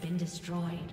been destroyed.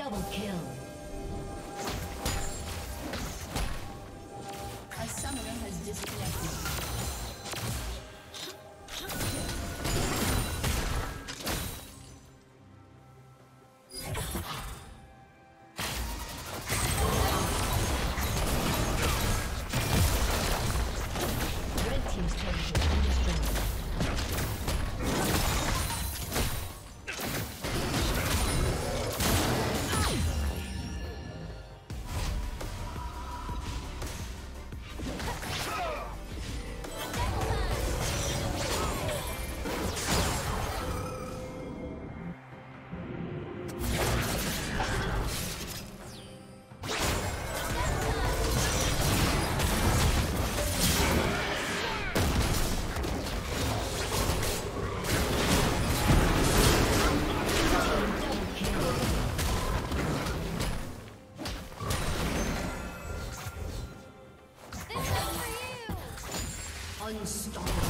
Double kill. Unstoppable.